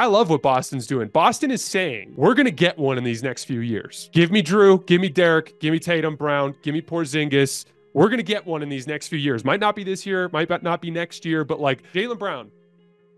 I love what Boston's doing. Boston is saying, we're going to get one in these next few years. Give me Jrue, give me Derrick, give me Tatum, Brown, give me Porzingis. We're going to get one in these next few years. Might not be this year, might not be next year, but like Jaylen Brown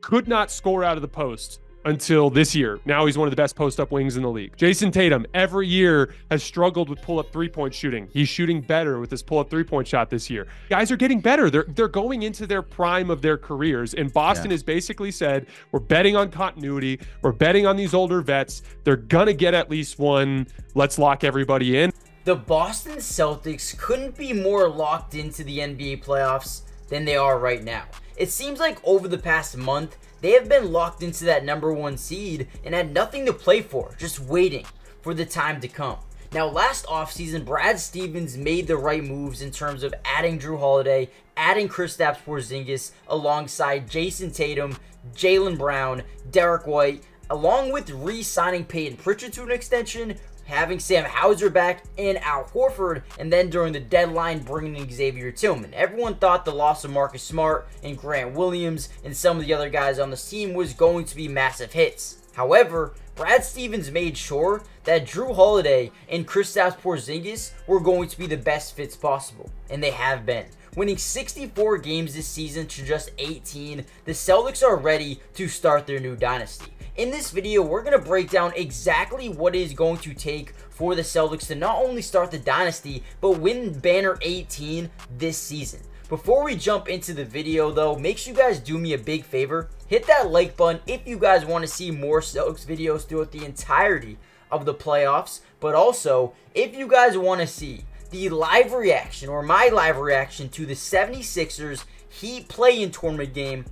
could not score out of the post until this year. Now he's one of the best post up wings in the league. Jayson Tatum every year has struggled with pull up three point shooting. He's shooting better with his pull up three point shot this year. Guys are getting better. They're they're going into their prime of their careers. And Boston yeah. has basically said, we're betting on continuity. We're betting on these older vets. They're gonna get at least one. Let's lock everybody in. The Boston Celtics couldn't be more locked into the NBA playoffs than they are right now. It seems like over the past month, they have been locked into that number one seed and had nothing to play for, just waiting for the time to come. Now, last offseason, Brad Stevens made the right moves in terms of adding Jrue Holiday, adding Kristaps Porzingis alongside Jayson Tatum, Jaylen Brown, Derrick White, along with re-signing Payton Pritchard to an extension, having Sam Hauser back and Al Horford, and then during the deadline bringing in Xavier Tillman. Everyone thought the loss of Marcus Smart and Grant Williams and some of the other guys on the team was going to be massive hits. However, Brad Stevens made sure that Jrue Holiday and Kristaps Porzingis were going to be the best fits possible, and they have been. Winning 64 games this season to just 18, the Celtics are ready to start their new dynasty. In this video, we're going to break down exactly what it is going to take for the Celtics to not only start the dynasty, but win banner 18 this season. Before we jump into the video though, make sure you guys do me a big favor. Hit that like button if you guys want to see more Celtics videos throughout the entirety of the playoffs. But also, if you guys want to see the live reaction or my live reaction to the 76ers Heat play-in tournament game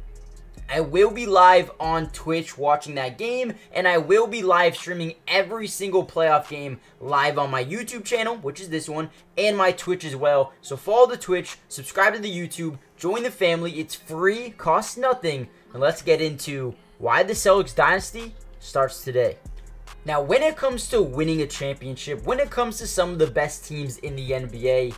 I will be live on Twitch watching that game, and I will be live streaming every single playoff game live on my YouTube channel, which is this one, and my Twitch as well. So follow the Twitch, subscribe to the YouTube, join the family. It's free, costs nothing, and let's get into why the Celtics dynasty starts today. Now, when it comes to winning a championship, when it comes to some of the best teams in the NBA,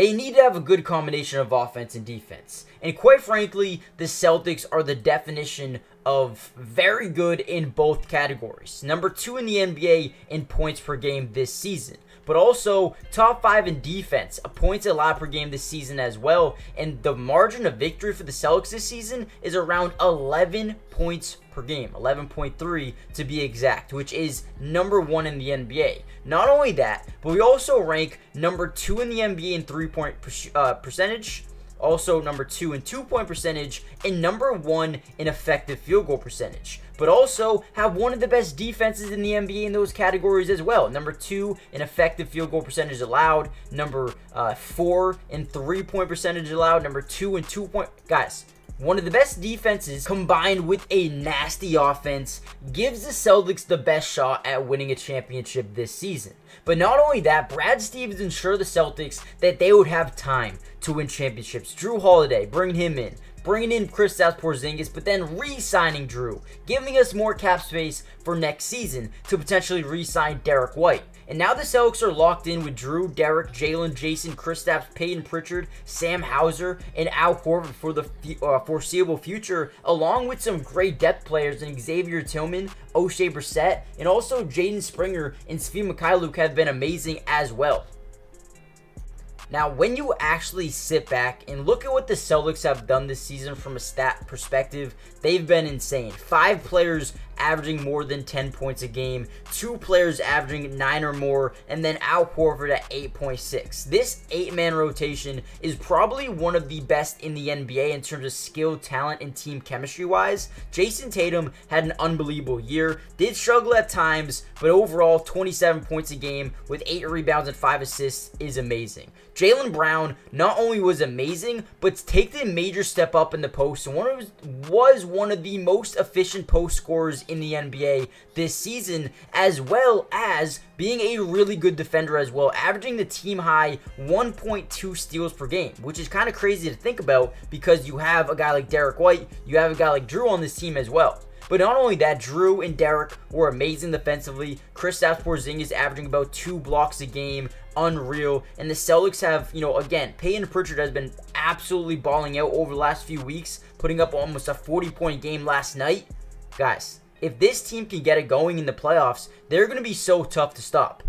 they need to have a good combination of offense and defense. And quite frankly, the Celtics are the definition of very good in both categories. Number two in the NBA in points per game this season but also top five in defense, a points allowed per game this season as well. And the margin of victory for the Celtics this season is around 11 points per game, 11.3 to be exact, which is number one in the NBA. Not only that, but we also rank number two in the NBA in three point uh, percentage also number two in two point percentage, and number one in effective field goal percentage. But also have one of the best defenses in the NBA in those categories as well. Number two in effective field goal percentage allowed, number uh, four in three point percentage allowed, number two in two point. Guys, one of the best defenses combined with a nasty offense gives the Celtics the best shot at winning a championship this season. But not only that, Brad Stevens ensured the Celtics that they would have time to win championships. Jrue Holiday, bring him in bringing in Kristaps Porzingis, but then re-signing Jrue, giving us more cap space for next season to potentially re-sign Derrick White. And now the Celtics are locked in with Jrue, Derrick, Jaylen, Jayson, Kristaps, Payton Pritchard, Sam Hauser, and Al Horford for the uh, foreseeable future, along with some great depth players in Xavier Tillman, Oshae Brissett, and also Jaden Springer and Svi Mykhailiuk have been amazing as well. Now, when you actually sit back and look at what the Celtics have done this season from a stat perspective, they've been insane. Five players averaging more than 10 points a game, two players averaging 9 or more, and then Al Horford at 8.6. This 8-man rotation is probably one of the best in the NBA in terms of skill, talent, and team chemistry-wise. Jayson Tatum had an unbelievable year, did struggle at times, but overall 27 points a game with 8 rebounds and 5 assists is amazing. Jaylen Brown not only was amazing, but taken a major step up in the post one was one of the most efficient post scorers in the NBA this season, as well as being a really good defender as well, averaging the team high 1.2 steals per game, which is kind of crazy to think about because you have a guy like Derrick White, you have a guy like Jrue on this team as well. But not only that, Jrue and Derrick were amazing defensively. Kristaps Porzingis averaging about two blocks a game, unreal. And the Celtics have, you know, again, Payton Pritchard has been absolutely balling out over the last few weeks, putting up almost a 40-point game last night. Guys, if this team can get it going in the playoffs, they're going to be so tough to stop.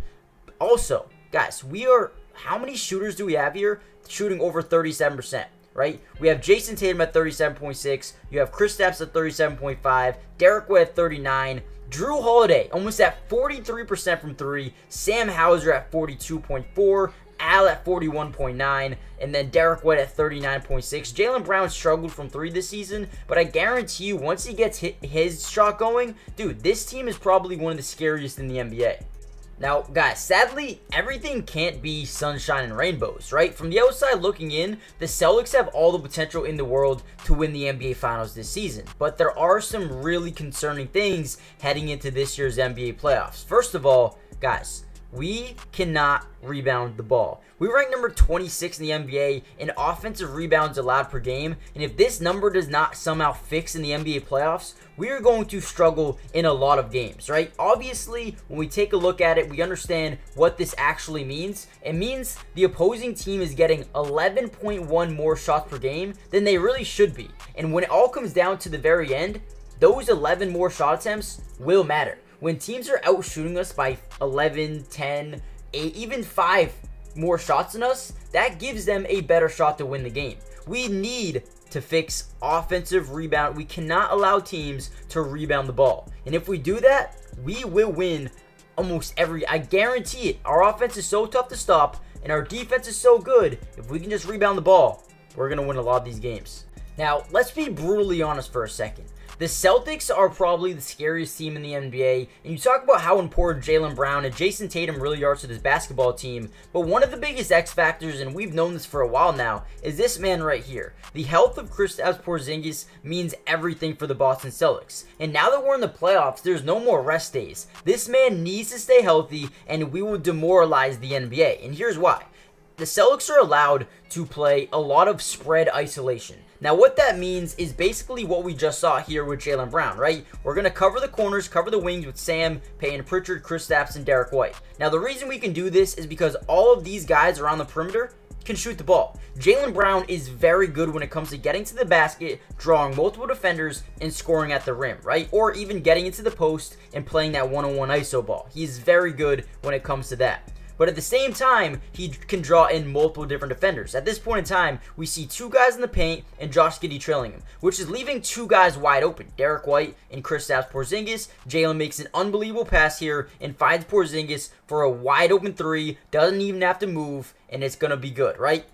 Also, guys, we are how many shooters do we have here shooting over 37%? Right? We have Jayson Tatum at 37.6. You have Kristaps at 37.5. Derrick White at 39. Jrue Holiday almost at 43% from three. Sam Hauser at 42.4. Al at 41.9, and then Derrick White at 39.6. Jaylen Brown struggled from three this season, but I guarantee you, once he gets his shot going, dude, this team is probably one of the scariest in the NBA. Now, guys, sadly, everything can't be sunshine and rainbows, right? From the outside looking in, the Celtics have all the potential in the world to win the NBA Finals this season. But there are some really concerning things heading into this year's NBA playoffs. First of all, guys, we cannot rebound the ball. We rank number 26 in the NBA in offensive rebounds allowed per game, and if this number does not somehow fix in the NBA playoffs, we are going to struggle in a lot of games, right? Obviously, when we take a look at it, we understand what this actually means. It means the opposing team is getting 11.1 more shots per game than they really should be. And when it all comes down to the very end, those 11 more shot attempts will matter when teams are out shooting us by 11, 10, 8, even 5 more shots than us, that gives them a better shot to win the game. We need to fix offensive rebound. We cannot allow teams to rebound the ball. And if we do that, we will win almost every I guarantee it. Our offense is so tough to stop and our defense is so good. If we can just rebound the ball, we're going to win a lot of these games. Now, let's be brutally honest for a second. The Celtics are probably the scariest team in the NBA, and you talk about how important Jaylen Brown and Jayson Tatum really are to this basketball team, but one of the biggest X factors, and we've known this for a while now, is this man right here. The health of Kristaps Porzingis means everything for the Boston Celtics, and now that we're in the playoffs, there's no more rest days. This man needs to stay healthy, and we will demoralize the NBA, and here's why. The Celtics are allowed to play a lot of spread isolation. Now, what that means is basically what we just saw here with Jaylen Brown, right? We're going to cover the corners, cover the wings with Sam, Payton Pritchard, Kristaps, and Derrick White. Now, the reason we can do this is because all of these guys around the perimeter can shoot the ball. Jaylen Brown is very good when it comes to getting to the basket, drawing multiple defenders, and scoring at the rim, right? Or even getting into the post and playing that one-on-one ISO ball. He's very good when it comes to that. But at the same time, he can draw in multiple different defenders. At this point in time, we see two guys in the paint and Josh Giddey trailing him, which is leaving two guys wide open, Derrick White and Kristaps Porzingis. Jaylen makes an unbelievable pass here and finds Porzingis for a wide open three, doesn't even have to move, and it's going to be good, right?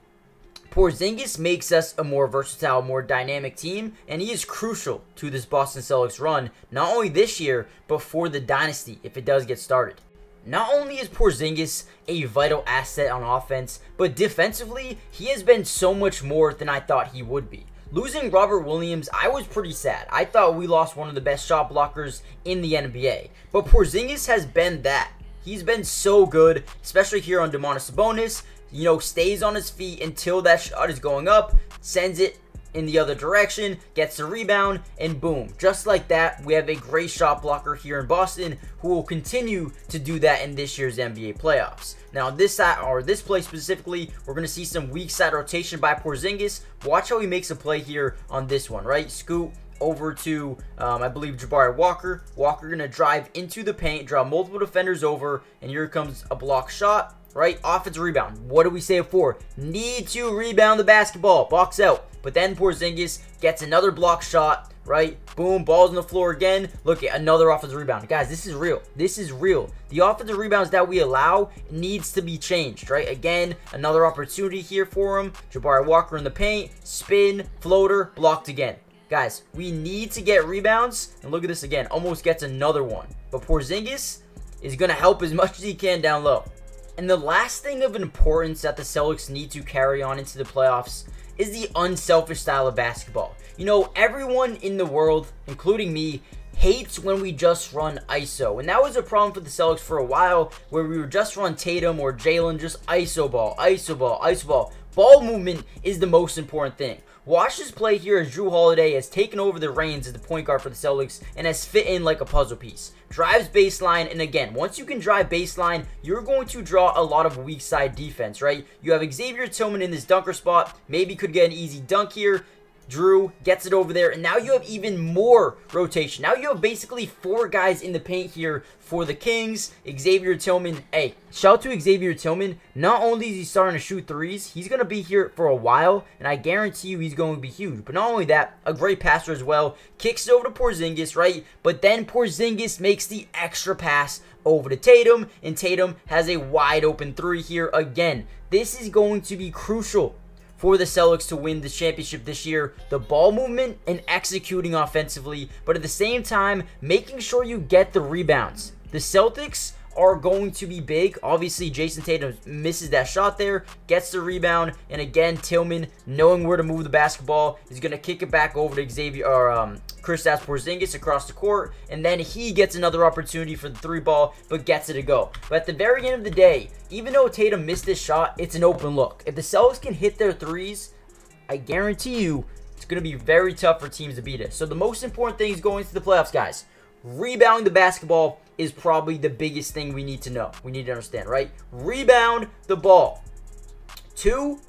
Porzingis makes us a more versatile, more dynamic team, and he is crucial to this Boston Celtics run, not only this year, but for the dynasty if it does get started. Not only is Porzingis a vital asset on offense, but defensively, he has been so much more than I thought he would be. Losing Robert Williams, I was pretty sad. I thought we lost one of the best shot blockers in the NBA. But Porzingis has been that. He's been so good, especially here on Domantas Sabonis. You know, stays on his feet until that shot is going up, sends it in the other direction, gets the rebound, and boom. Just like that, we have a great shot blocker here in Boston who will continue to do that in this year's NBA playoffs. Now, this side or this play specifically, we're going to see some weak side rotation by Porzingis. Watch how he makes a play here on this one, right? Scoot over to, um, I believe, Jabari Walker. Walker going to drive into the paint, draw multiple defenders over, and here comes a block shot right? Offensive rebound. What do we say it for? Need to rebound the basketball. Box out. But then Porzingis gets another block shot, right? Boom, balls on the floor again. Look at another offensive rebound. Guys, this is real. This is real. The offensive rebounds that we allow needs to be changed, right? Again, another opportunity here for him. Jabari Walker in the paint. Spin, floater, blocked again. Guys, we need to get rebounds. And look at this again. Almost gets another one. But Porzingis is going to help as much as he can down low. And the last thing of importance that the Celtics need to carry on into the playoffs is the unselfish style of basketball. You know, everyone in the world, including me, hates when we just run ISO. And that was a problem for the Celtics for a while where we would just run Tatum or Jaylen, just ISO ball, ISO ball, ISO ball. Ball movement is the most important thing. Watch this play here as Jrue Holiday has taken over the reins as the point guard for the Celtics and has fit in like a puzzle piece. Drives baseline, and again, once you can drive baseline, you're going to draw a lot of weak side defense, right? You have Xavier Tillman in this dunker spot, maybe could get an easy dunk here. Jrue gets it over there, and now you have even more rotation. Now you have basically four guys in the paint here for the Kings. Xavier Tillman, hey, shout out to Xavier Tillman. Not only is he starting to shoot threes, he's going to be here for a while, and I guarantee you he's going to be huge. But not only that, a great passer as well. Kicks it over to Porzingis, right? But then Porzingis makes the extra pass over to Tatum, and Tatum has a wide open three here again. This is going to be crucial for the Celtics to win the championship this year. The ball movement and executing offensively, but at the same time, making sure you get the rebounds. The Celtics are going to be big. Obviously, Jayson Tatum misses that shot there, gets the rebound, and again, Tillman, knowing where to move the basketball, is going to kick it back over to Xavier or um, Kristaps Porzingis across the court, and then he gets another opportunity for the three ball, but gets it to go. But at the very end of the day, even though Tatum missed this shot, it's an open look. If the Celtics can hit their threes, I guarantee you it's going to be very tough for teams to beat it. So the most important thing is going to the playoffs, guys. Rebounding the basketball is probably the biggest thing we need to know. We need to understand, right? Rebound the ball. Two,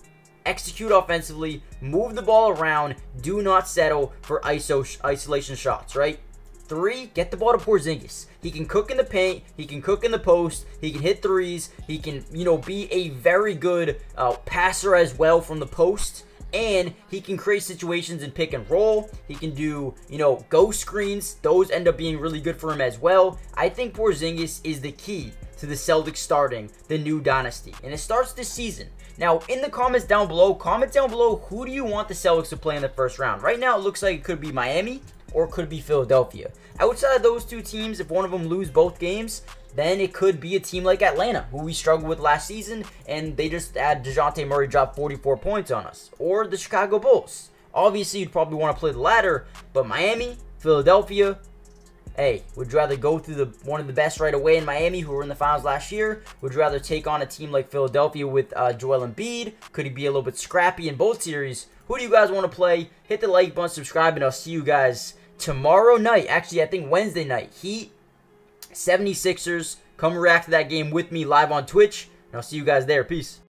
execute offensively, move the ball around, do not settle for ISO isolation shots, right? Three, get the ball to Porzingis. He can cook in the paint. He can cook in the post. He can hit threes. He can, you know, be a very good uh, passer as well from the post and he can create situations in pick and roll. He can do, you know, ghost screens. Those end up being really good for him as well. I think Porzingis is the key to the Celtics starting the new dynasty, and it starts this season. Now, in the comments down below, comment down below who do you want the Celtics to play in the first round. Right now, it looks like it could be Miami or it could be Philadelphia. Outside of those two teams, if one of them lose both games, then it could be a team like Atlanta, who we struggled with last season, and they just had Dejounte Murray drop 44 points on us. Or the Chicago Bulls. Obviously, you'd probably want to play the latter, but Miami, Philadelphia, hey, would you rather go through the one of the best right away in Miami, who were in the finals last year? Would you rather take on a team like Philadelphia with uh, Joel Embiid? Could he be a little bit scrappy in both series? Who do you guys want to play? Hit the like button, subscribe, and I'll see you guys tomorrow night. Actually, I think Wednesday night. Heat 76ers. Come react to that game with me live on Twitch. And I'll see you guys there. Peace.